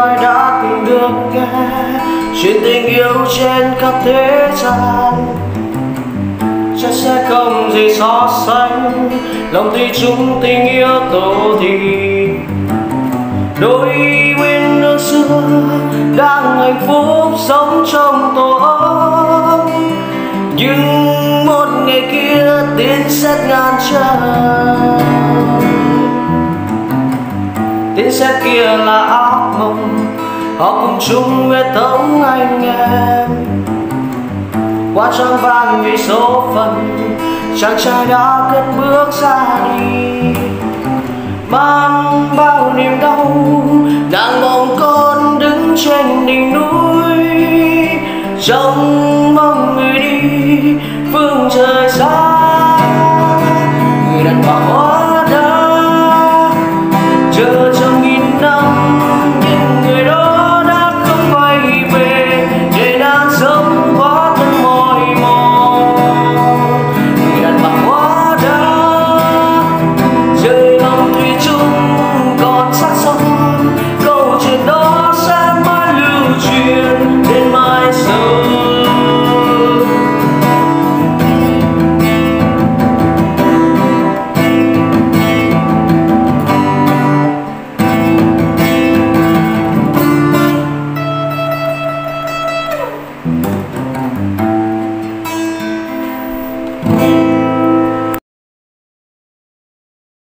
ai đã từng được nghe chuyện tình yêu trên khắp thế gian. Chắc sẽ không gì so sánh, lòng thủy chung tình yêu tổ thì đôi bên nước xưa đang hạnh phúc sống trong tổ ấm. Nhưng một ngày kia tiến sẽ ngàn trời xe kia là ác mộng. Họ cùng chung với tống anh em. Qua trang vàng vì số phận, chàng trai đã cất bước ra đi. Mang bao niềm đau, nàng mong con đứng trên đỉnh núi. Trong